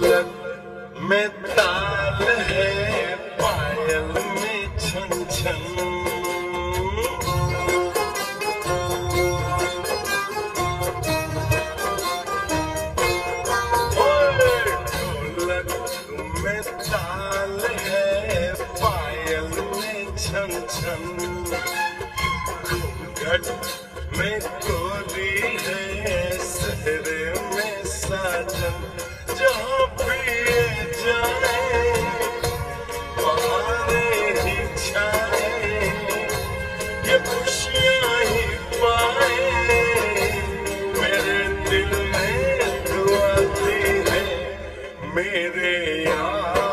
ढोलक में ताल है पायल में छन छन में ताल है पायल में छन में गोरी है सहरे में साजन। जहाँ मेरे यार